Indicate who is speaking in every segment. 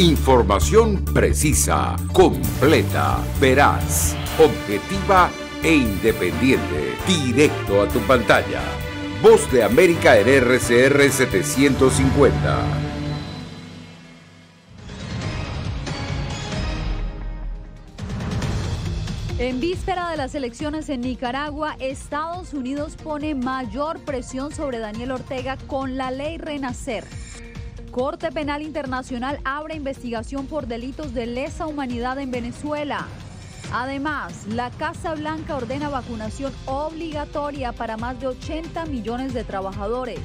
Speaker 1: Información precisa, completa, veraz, objetiva e independiente. Directo a tu pantalla. Voz de América en RCR 750.
Speaker 2: En víspera de las elecciones en Nicaragua, Estados Unidos pone mayor presión sobre Daniel Ortega con la ley Renacer. Corte Penal Internacional abre investigación por delitos de lesa humanidad en Venezuela. Además, la Casa Blanca ordena vacunación obligatoria para más de 80 millones de trabajadores.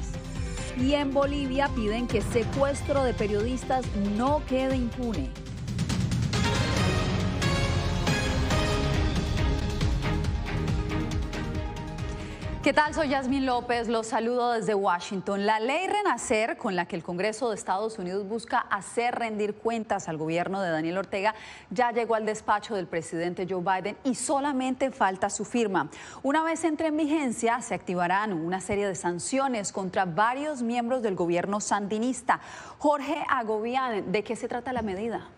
Speaker 2: Y en Bolivia piden que secuestro de periodistas no quede impune. ¿Qué tal? Soy Yasmín López, los saludo desde Washington. La ley Renacer, con la que el Congreso de Estados Unidos busca hacer rendir cuentas al gobierno de Daniel Ortega, ya llegó al despacho del presidente Joe Biden y solamente falta su firma. Una vez entre en vigencia, se activarán una serie de sanciones contra varios miembros del gobierno sandinista. Jorge Agobián, ¿de qué se trata la medida?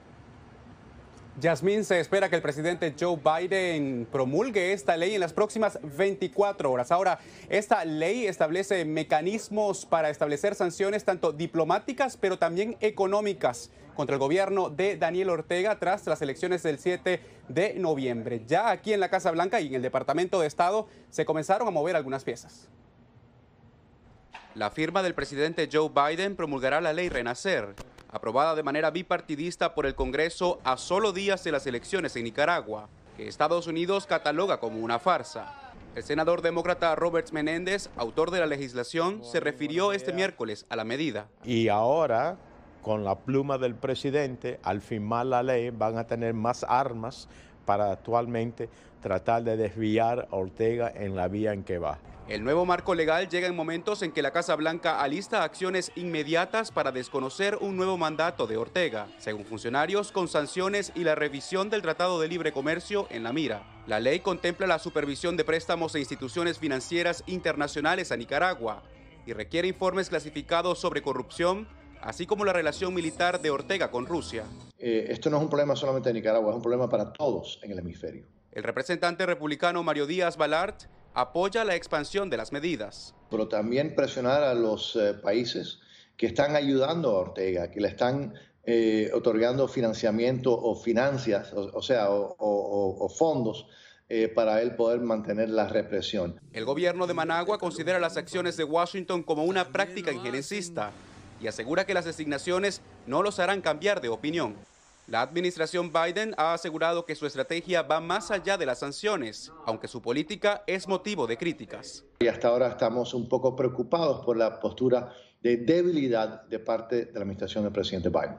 Speaker 3: Yasmín, se espera que el presidente Joe Biden promulgue esta ley en las próximas 24 horas. Ahora, esta ley establece mecanismos para establecer sanciones tanto diplomáticas, pero también económicas contra el gobierno de Daniel Ortega tras las elecciones del 7 de noviembre. Ya aquí en la Casa Blanca y en el Departamento de Estado se comenzaron a mover algunas piezas. La firma del presidente Joe Biden promulgará la ley Renacer, aprobada de manera bipartidista por el Congreso a solo días de las elecciones en Nicaragua, que Estados Unidos cataloga como una farsa. El senador demócrata Robert Menéndez, autor de la legislación, se refirió este miércoles a la medida.
Speaker 4: Y ahora, con la pluma del presidente, al firmar la ley, van a tener más armas para actualmente tratar de desviar a Ortega en la vía en que va.
Speaker 3: El nuevo marco legal llega en momentos en que la Casa Blanca alista acciones inmediatas para desconocer un nuevo mandato de Ortega, según funcionarios, con sanciones y la revisión del Tratado de Libre Comercio en la mira. La ley contempla la supervisión de préstamos e instituciones financieras internacionales a Nicaragua y requiere informes clasificados sobre corrupción, así como la relación militar de Ortega con Rusia.
Speaker 5: Eh, esto no es un problema solamente de Nicaragua, es un problema para todos en el hemisferio.
Speaker 3: El representante republicano Mario Díaz Balart apoya la expansión de las medidas.
Speaker 5: Pero también presionar a los eh, países que están ayudando a Ortega, que le están eh, otorgando financiamiento o financias, o, sea, o, fondos eh, para él poder mantener la represión.
Speaker 3: El gobierno de Managua considera las acciones de Washington como una práctica injerencista y asegura que las designaciones no los harán cambiar de opinión. La administración Biden ha asegurado que su estrategia va más allá de las sanciones, aunque su política es motivo de críticas.
Speaker 5: Y hasta ahora estamos un poco preocupados por la postura de debilidad de parte de la administración del presidente Biden.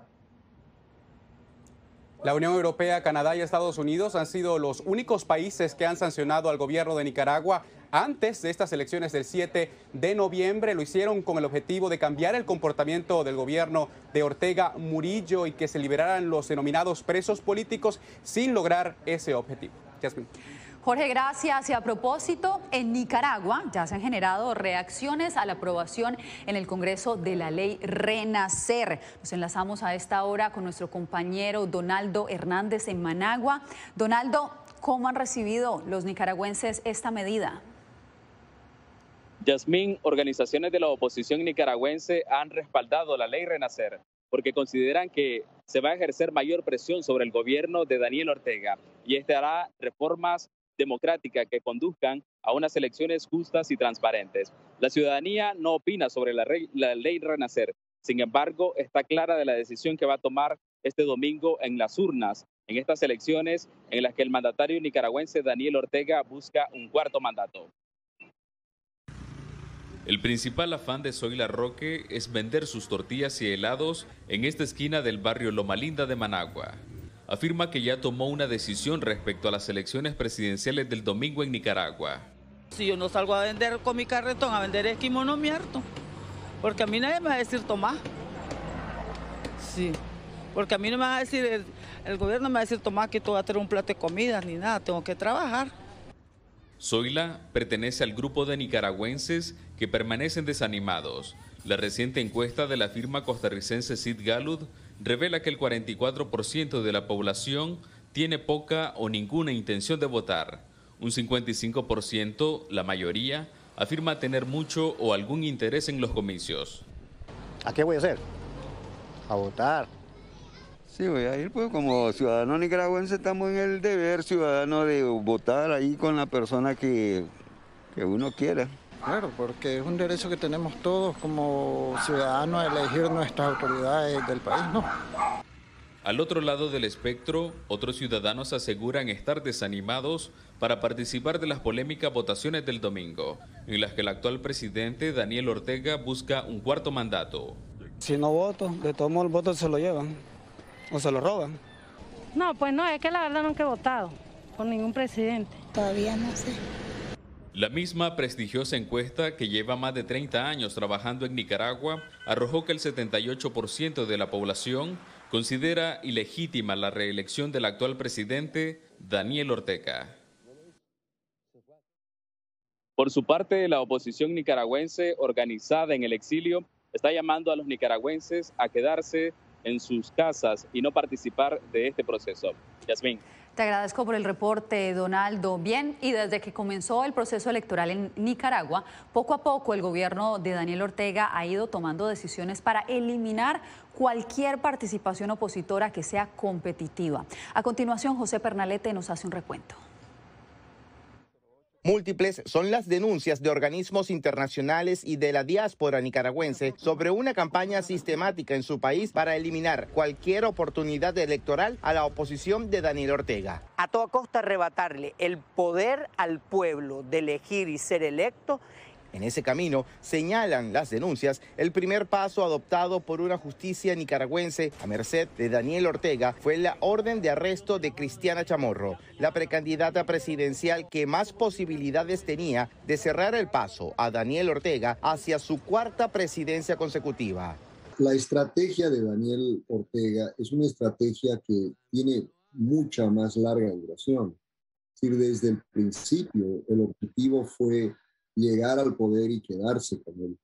Speaker 3: La Unión Europea, Canadá y Estados Unidos han sido los únicos países que han sancionado al gobierno de Nicaragua antes de estas elecciones del 7 de noviembre. Lo hicieron con el objetivo de cambiar el comportamiento del gobierno de Ortega Murillo y que se liberaran los denominados presos políticos sin lograr ese objetivo.
Speaker 2: Jorge, gracias. Y a propósito, en Nicaragua ya se han generado reacciones a la aprobación en el Congreso de la ley Renacer. Nos enlazamos a esta hora con nuestro compañero Donaldo Hernández en Managua. Donaldo, ¿cómo han recibido los nicaragüenses esta medida?
Speaker 6: Yasmín, organizaciones de la oposición nicaragüense han respaldado la ley Renacer porque consideran que se va a ejercer mayor presión sobre el gobierno de Daniel Ortega y este hará reformas democráticas que conduzcan a unas elecciones justas y transparentes. La ciudadanía no opina sobre la, la ley Renacer, sin embargo, está clara de la decisión que va a tomar este domingo en las urnas, en estas elecciones en las que el mandatario nicaragüense Daniel Ortega busca un cuarto mandato.
Speaker 7: El principal afán de Zoila Roque es vender sus tortillas y helados en esta esquina del barrio Loma Linda de Managua. Afirma que ya tomó una decisión respecto a las elecciones presidenciales del domingo en Nicaragua.
Speaker 8: Si yo no salgo a vender con mi carretón, a vender esquimo, no mierto. Porque a mí nadie me va a decir tomar. Sí. Porque a mí no me va a decir, el, gobierno me va a decir tomar que tú vas a tener un plato de comida ni nada, tengo que trabajar.
Speaker 7: Zoila pertenece al grupo de nicaragüenses que permanecen desanimados. La reciente encuesta de la firma costarricense Sid Galud revela que el 44% de la población tiene poca o ninguna intención de votar. Un 55%, la mayoría, afirma tener mucho o algún interés en los comicios.
Speaker 9: ¿A qué voy a hacer? A votar.
Speaker 10: Sí, voy a ir, pues como ciudadano nicaragüense estamos en el deber ciudadano de votar ahí con la persona que, que uno quiera.
Speaker 11: Claro, porque es un derecho que tenemos todos como ciudadanos a elegir nuestras autoridades del país, ¿no?
Speaker 7: Al otro lado del espectro, otros ciudadanos aseguran estar desanimados para participar de las polémicas votaciones del domingo, en las que el actual presidente Daniel Ortega busca un cuarto mandato.
Speaker 12: Si no voto, de todos modos el voto se lo llevan o se lo roban.
Speaker 13: No, pues no, es que la verdad no he votado por ningún presidente.
Speaker 14: Todavía no sé.
Speaker 7: La misma prestigiosa encuesta que lleva más de 30 años trabajando en Nicaragua arrojó que el 78% de la población considera ilegítima la reelección del actual presidente Daniel Ortega.
Speaker 6: Por su parte, la oposición nicaragüense organizada en el exilio está llamando a los nicaragüenses a quedarse en sus casas y no participar de este proceso. Yasmín.
Speaker 2: Te agradezco por el reporte, Donaldo. Bien, y desde que comenzó el proceso electoral en Nicaragua, poco a poco el gobierno de Daniel Ortega ha ido tomando decisiones para eliminar cualquier participación opositora que sea competitiva. A continuación, José Pernalete nos hace un recuento.
Speaker 15: Múltiples son las denuncias de organismos internacionales y de la diáspora nicaragüense sobre una campaña sistemática en su país para eliminar cualquier oportunidad electoral a la oposición de Daniel Ortega.
Speaker 16: A toda costa arrebatarle el poder al pueblo de elegir y ser electo
Speaker 15: en ese camino, señalan las denuncias, el primer paso adoptado por una justicia nicaragüense a merced de Daniel Ortega fue la orden de arresto de Cristiana Chamorro, la precandidata presidencial que más posibilidades tenía de cerrar el paso a Daniel Ortega hacia su cuarta presidencia consecutiva.
Speaker 17: La estrategia de Daniel Ortega es una estrategia que tiene mucha más larga duración. Es decir, desde el principio el objetivo fue llegar al poder y quedarse con él.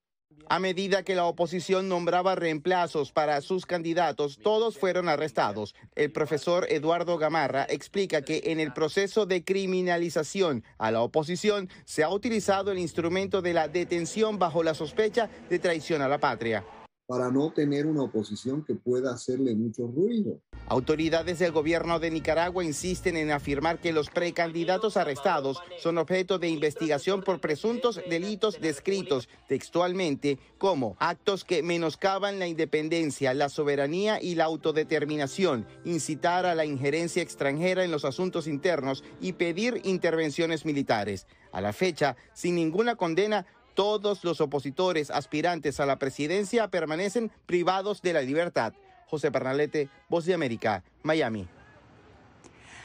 Speaker 15: A medida que la oposición nombraba reemplazos para sus candidatos, todos fueron arrestados. El profesor Eduardo Gamarra explica que en el proceso de criminalización a la oposición se ha utilizado el instrumento de la detención bajo la sospecha de traición a la patria
Speaker 17: para no tener una oposición que pueda hacerle mucho ruido.
Speaker 15: Autoridades del gobierno de Nicaragua insisten en afirmar que los precandidatos arrestados son objeto de investigación por presuntos delitos descritos textualmente como actos que menoscaban la independencia, la soberanía y la autodeterminación, incitar a la injerencia extranjera en los asuntos internos y pedir intervenciones militares. A la fecha, sin ninguna condena, todos los opositores aspirantes a la presidencia permanecen privados de la libertad. José Pernalete, Voz de América, Miami.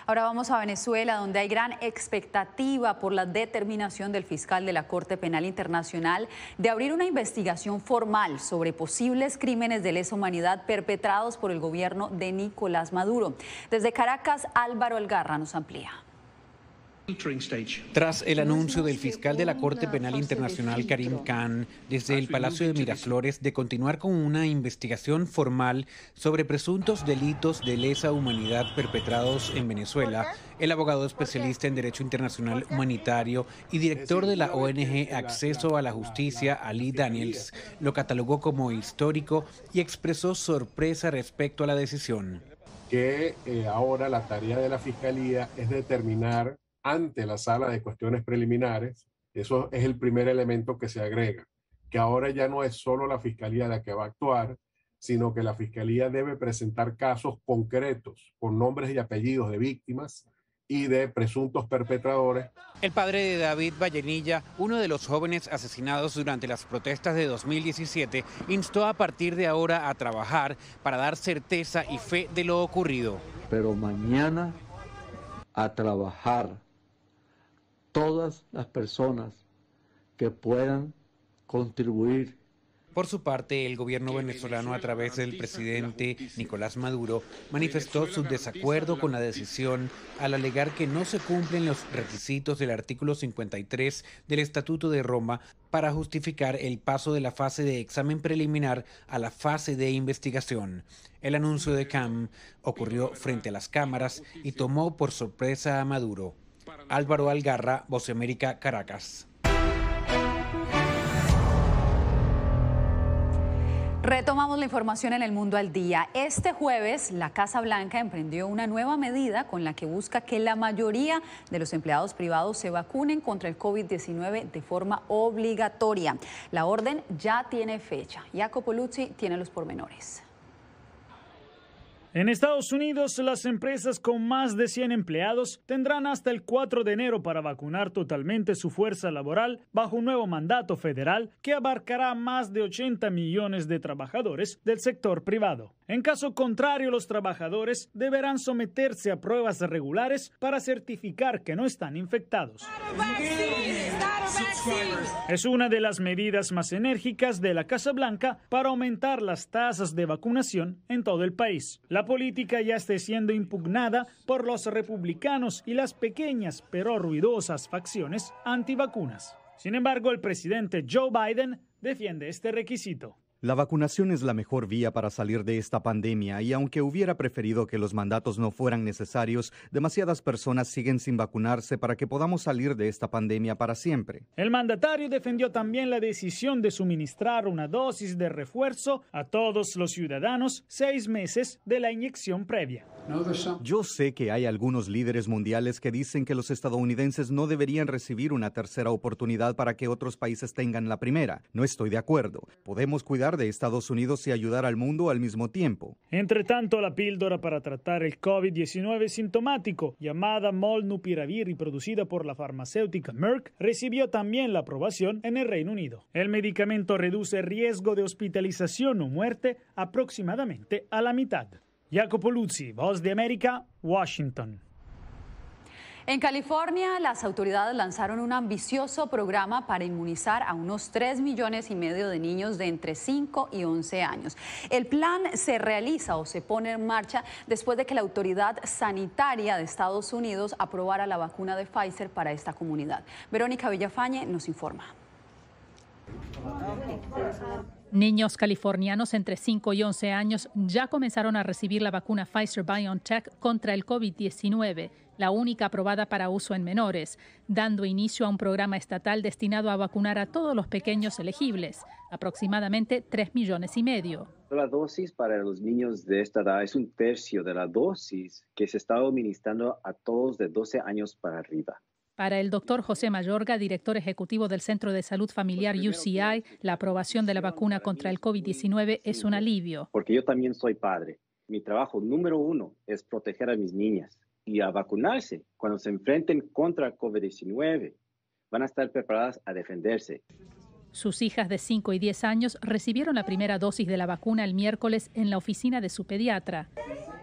Speaker 2: Ahora vamos a Venezuela, donde hay gran expectativa por la determinación del fiscal de la Corte Penal Internacional de abrir una investigación formal sobre posibles crímenes de lesa humanidad perpetrados por el gobierno de Nicolás Maduro. Desde Caracas, Álvaro Elgarra nos amplía.
Speaker 18: Tras el anuncio del fiscal de la Corte Penal Internacional, Karim Khan, desde el Palacio de Miraflores, de continuar con una investigación formal sobre presuntos delitos de lesa humanidad perpetrados en Venezuela, el abogado especialista en Derecho Internacional Humanitario y director de la ONG Acceso a la Justicia, Ali Daniels, lo catalogó como histórico y expresó sorpresa respecto a la decisión.
Speaker 19: Que eh, ahora la tarea de la Fiscalía es determinar ante la sala de cuestiones preliminares, eso es el primer elemento que se agrega, que ahora ya no es solo la fiscalía la que va a actuar, sino que la fiscalía debe presentar casos concretos con nombres y apellidos de víctimas y de presuntos perpetradores.
Speaker 18: El padre de David Vallenilla, uno de los jóvenes asesinados durante las protestas de 2017, instó a partir de ahora a trabajar para dar certeza y fe de lo ocurrido.
Speaker 20: Pero mañana a trabajar todas las personas que puedan contribuir
Speaker 18: Por su parte, el gobierno venezolano, a través del presidente Nicolás Maduro, manifestó su desacuerdo con la decisión al alegar que no se cumplen los requisitos del artículo 53 del Estatuto de Roma para justificar el paso de la fase de examen preliminar a la fase de investigación. El anuncio de CAM ocurrió frente a las cámaras y tomó por sorpresa a Maduro. Álvaro Algarra, Voz América, Caracas.
Speaker 2: Retomamos la información en el mundo al día. Este jueves, la Casa Blanca emprendió una nueva medida con la que busca que la mayoría de los empleados privados se vacunen contra el COVID-19 de forma obligatoria. La orden ya tiene fecha. Jacopo Luzzi tiene los pormenores.
Speaker 14: En Estados Unidos, las empresas con más de 100 empleados tendrán hasta el 4 de enero para vacunar totalmente su fuerza laboral bajo un nuevo mandato federal que abarcará más de 80 millones de trabajadores del sector privado. En caso contrario, los trabajadores deberán someterse a pruebas regulares para certificar que no están infectados. Es una de las medidas más enérgicas de la Casa Blanca para aumentar las tasas de vacunación en todo el país. La política ya está siendo impugnada por los republicanos y las pequeñas pero ruidosas facciones antivacunas. Sin embargo, el presidente Joe Biden defiende este requisito.
Speaker 21: La vacunación es la mejor vía para salir de esta pandemia y aunque hubiera preferido que los mandatos no fueran necesarios, demasiadas personas siguen sin vacunarse para que podamos salir de esta pandemia para siempre.
Speaker 14: El mandatario defendió también la decisión de suministrar una dosis de refuerzo a todos los ciudadanos seis meses de la inyección previa.
Speaker 21: Yo sé que hay algunos líderes mundiales que dicen que los estadounidenses no deberían recibir una tercera oportunidad para que otros países tengan la primera. No estoy de acuerdo. Podemos cuidar de Estados Unidos y ayudar al mundo al mismo tiempo.
Speaker 14: Entre tanto, la píldora para tratar el COVID-19 sintomático, llamada Molnupiravir producida por la farmacéutica Merck, recibió también la aprobación en el Reino Unido. El medicamento reduce riesgo de hospitalización o muerte aproximadamente a la mitad. Jacopo Luzzi, Voz de América, Washington.
Speaker 2: En California, las autoridades lanzaron un ambicioso programa para inmunizar a unos 3 millones y medio de niños de entre 5 y 11 años. El plan se realiza o se pone en marcha después de que la autoridad sanitaria de Estados Unidos aprobara la vacuna de Pfizer para esta comunidad. Verónica Villafañe nos informa.
Speaker 22: Niños californianos entre 5 y 11 años ya comenzaron a recibir la vacuna Pfizer BioNTech contra el COVID-19, la única aprobada para uso en menores, dando inicio a un programa estatal destinado a vacunar a todos los pequeños elegibles, aproximadamente 3 millones y medio.
Speaker 23: La dosis para los niños de esta edad es un tercio de la dosis que se está administrando a todos de 12 años para arriba.
Speaker 22: Para el doctor José Mayorga, director ejecutivo del Centro de Salud Familiar UCI, la aprobación de la vacuna contra el COVID-19 es un alivio.
Speaker 23: Porque yo también soy padre. Mi trabajo número uno es proteger a mis niñas y a vacunarse cuando se enfrenten contra el COVID-19. Van a estar preparadas a defenderse.
Speaker 22: Sus hijas de 5 y 10 años recibieron la primera dosis de la vacuna el miércoles en la oficina de su pediatra.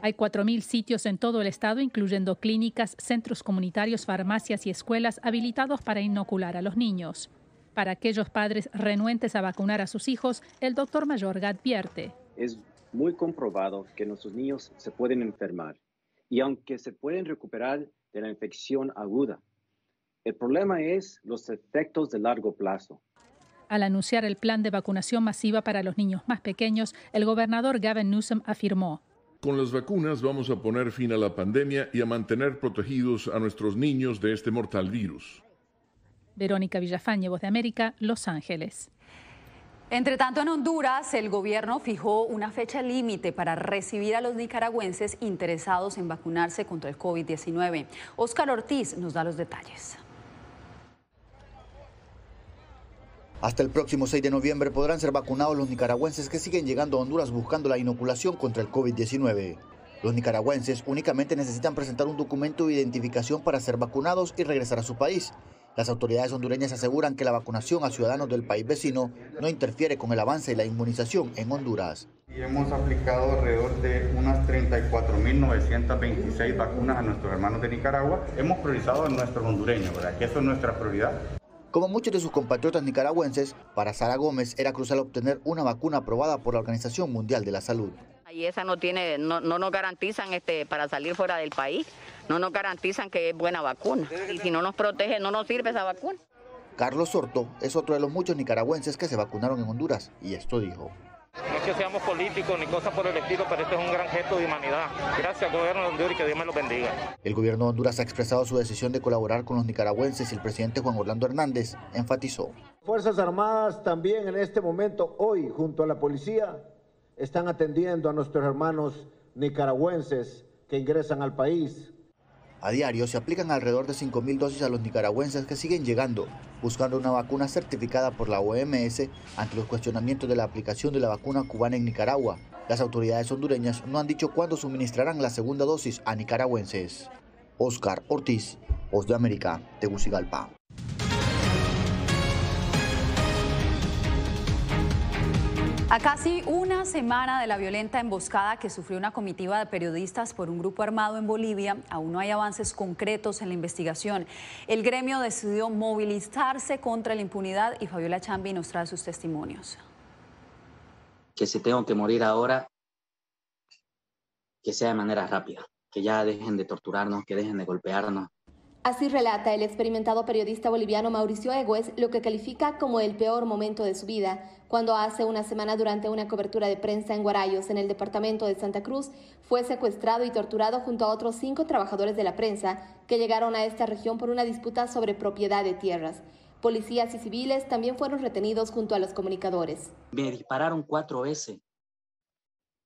Speaker 22: Hay 4.000 sitios en todo el estado, incluyendo clínicas, centros comunitarios, farmacias y escuelas habilitados para inocular a los niños. Para aquellos padres renuentes a vacunar a sus hijos, el doctor Mayorga advierte.
Speaker 23: Es muy comprobado que nuestros niños se pueden enfermar y aunque se pueden recuperar de la infección aguda, el problema es los efectos de largo plazo.
Speaker 22: Al anunciar el plan de vacunación masiva para los niños más pequeños, el gobernador Gavin Newsom afirmó,
Speaker 24: con las vacunas vamos a poner fin a la pandemia y a mantener protegidos a nuestros niños de este mortal virus.
Speaker 22: Verónica Villafañe, Voz de América, Los Ángeles.
Speaker 2: Entre tanto, en Honduras, el gobierno fijó una fecha límite para recibir a los nicaragüenses interesados en vacunarse contra el COVID-19. Óscar Ortiz nos da los detalles.
Speaker 25: Hasta el próximo 6 de noviembre podrán ser vacunados los nicaragüenses que siguen llegando a Honduras buscando la inoculación contra el COVID-19. Los nicaragüenses únicamente necesitan presentar un documento de identificación para ser vacunados y regresar a su país. Las autoridades hondureñas aseguran que la vacunación a ciudadanos del país vecino no interfiere con el avance de la inmunización en Honduras.
Speaker 26: hemos aplicado alrededor de unas 34.926 vacunas a nuestros hermanos de Nicaragua. Hemos priorizado a nuestros hondureños, ¿verdad? Que eso es nuestra prioridad.
Speaker 25: Como muchos de sus compatriotas nicaragüenses, para Sara Gómez era crucial obtener una vacuna aprobada por la Organización Mundial de la Salud.
Speaker 27: Y esa no tiene, no, no nos garantizan este, para salir fuera del país, no nos garantizan que es buena vacuna. Y si no nos protege, no nos sirve esa vacuna.
Speaker 25: Carlos Sorto es otro de los muchos nicaragüenses que se vacunaron en Honduras y esto dijo.
Speaker 28: No es que seamos políticos ni cosas por el estilo, pero este es un gran gesto de humanidad. Gracias, gobierno de Honduras, y que Dios me lo bendiga.
Speaker 25: El gobierno de Honduras ha expresado su decisión de colaborar con los nicaragüenses y el presidente Juan Orlando Hernández enfatizó.
Speaker 29: Fuerzas Armadas también en este momento, hoy, junto a la policía, están atendiendo a nuestros hermanos nicaragüenses que ingresan al país.
Speaker 25: A diario se aplican alrededor de 5.000 dosis a los nicaragüenses que siguen llegando, buscando una vacuna certificada por la OMS ante los cuestionamientos de la aplicación de la vacuna cubana en Nicaragua. Las autoridades hondureñas no han dicho cuándo suministrarán la segunda dosis a nicaragüenses. Oscar Ortiz, Voz de América, Tegucigalpa.
Speaker 2: A casi una semana de la violenta emboscada que sufrió una comitiva de periodistas por un grupo armado en Bolivia, aún no hay avances concretos en la investigación. El gremio decidió movilizarse contra la impunidad y Fabiola Chambi nos trae sus testimonios.
Speaker 30: Que si tengo que morir ahora, que sea de manera rápida, que ya dejen de torturarnos, que dejen de golpearnos,
Speaker 5: Así relata el experimentado periodista boliviano Mauricio Egues lo que califica como el peor momento de su vida, cuando hace una semana durante una cobertura de prensa en Guarayos, en el departamento de Santa Cruz, fue secuestrado y torturado junto a otros cinco trabajadores de la prensa que llegaron a esta región por una disputa sobre propiedad de tierras. Policías y civiles también fueron retenidos junto a los comunicadores.
Speaker 30: Me dispararon cuatro veces.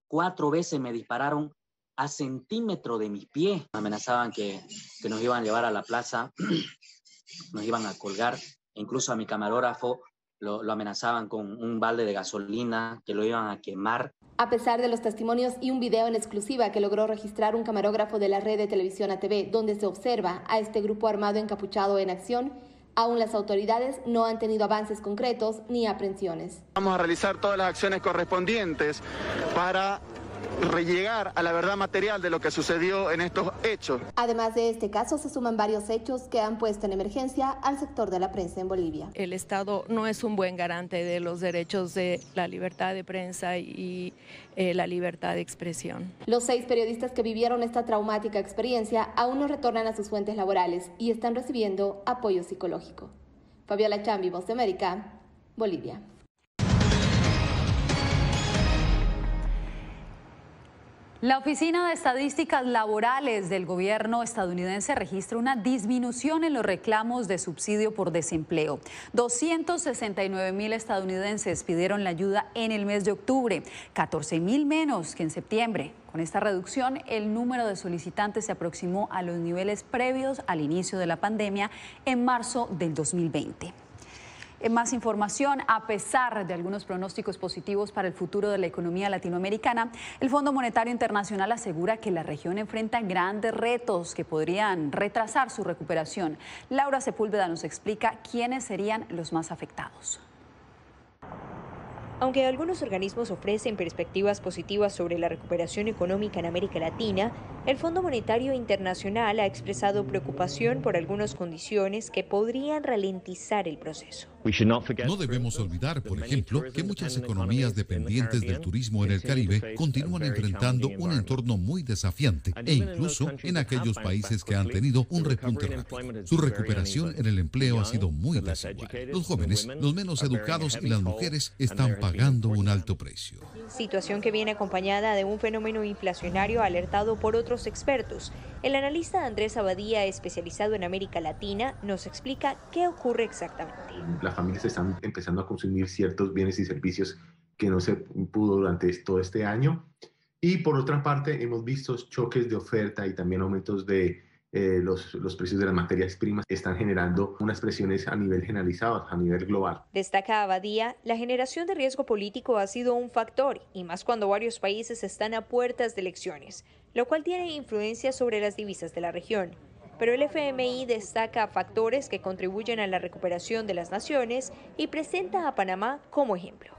Speaker 30: Cuatro veces me dispararon a centímetro de mis pies. Amenazaban que, que nos iban a llevar a la plaza, nos iban a colgar, incluso a mi camarógrafo lo, lo, amenazaban con un balde de gasolina, que lo iban a quemar.
Speaker 5: A pesar de los testimonios y un video en exclusiva que logró registrar un camarógrafo de la red de televisión ATV, donde se observa a este grupo armado encapuchado en acción, aún las autoridades no han tenido avances concretos ni aprehensiones.
Speaker 31: Vamos a realizar todas las acciones correspondientes para llegar a la verdad material de lo que sucedió en estos hechos.
Speaker 5: Además de este caso, se suman varios hechos que han puesto en emergencia al sector de la prensa en Bolivia.
Speaker 32: El Estado no es un buen garante de los derechos de la libertad de prensa y eh, la libertad de expresión.
Speaker 5: Los seis periodistas que vivieron esta traumática experiencia aún no retornan a sus fuentes laborales y están recibiendo apoyo psicológico. Fabiola Chambi, Voz de América, Bolivia.
Speaker 2: La Oficina de Estadísticas Laborales del gobierno estadounidense registra una disminución en los reclamos de subsidio por desempleo. 269 mil estadounidenses pidieron la ayuda en el mes de octubre, 14 mil menos que en septiembre. Con esta reducción, el número de solicitantes se aproximó a los niveles previos al inicio de la pandemia en marzo del 2020. En más información, a pesar de algunos pronósticos positivos para el futuro de la economía latinoamericana, el Fondo Monetario Internacional asegura que la región enfrenta grandes retos que podrían retrasar su recuperación. Laura Sepúlveda nos explica quiénes serían los más afectados.
Speaker 15: Aunque algunos organismos ofrecen perspectivas positivas sobre la recuperación económica en América Latina, el Fondo Monetario Internacional ha expresado preocupación por algunas condiciones que podrían ralentizar el proceso.
Speaker 33: No debemos olvidar, por ejemplo, que muchas economías dependientes del turismo en el Caribe continúan enfrentando un entorno muy desafiante e incluso en aquellos países que han tenido un repunte rápido. Su recuperación en el empleo ha sido muy desigual. Los jóvenes, los menos educados y las mujeres están pagando un alto precio.
Speaker 15: Situación que viene acompañada de un fenómeno inflacionario alertado por otros expertos. El analista Andrés Abadía, especializado en América Latina, nos explica qué ocurre exactamente
Speaker 34: las familias están empezando a consumir ciertos bienes y servicios que no se pudo durante todo este año. Y por otra parte, hemos visto choques de oferta y también aumentos de eh, los, los, precios de las materias primas que están generando unas presiones a nivel generalizado, a nivel global.
Speaker 15: Destaca Abadía, la generación de riesgo político ha sido un factor, y más cuando varios países están a puertas de elecciones, lo cual tiene influencia sobre las divisas de la región pero el FMI destaca factores que contribuyen a la recuperación de las naciones y presenta a Panamá como ejemplo.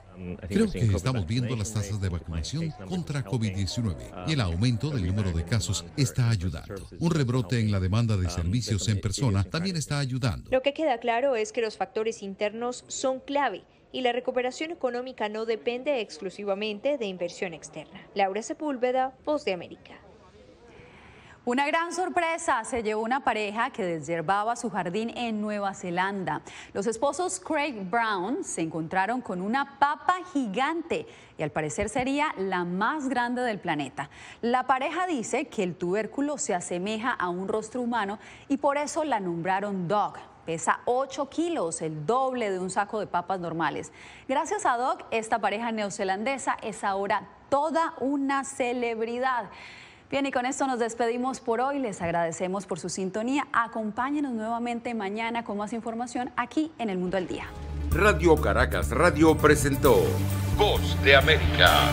Speaker 33: Creo que estamos viendo las tasas de vacunación contra COVID-19 y el aumento del número de casos está ayudando. Un rebrote en la demanda de servicios en persona también está ayudando.
Speaker 15: Lo que queda claro es que los factores internos son clave y la recuperación económica no depende exclusivamente de inversión externa. Laura Sepúlveda, Voz de América.
Speaker 2: Una gran sorpresa se llevó una pareja que desherbaba su jardín en Nueva Zelanda. Los esposos Craig Brown se encontraron con una papa gigante y al parecer sería la más grande del planeta. La pareja dice que el tubérculo se asemeja a un rostro humano y por eso la nombraron Dog. Pesa 8 kilos, el doble de un saco de papas normales. Gracias a Dog, esta pareja neozelandesa es ahora toda una celebridad. Bien, y con esto nos despedimos por hoy. Les agradecemos por su sintonía. Acompáñenos nuevamente mañana con más información aquí en El Mundo al Día.
Speaker 35: Radio Caracas Radio presentó Voz de América.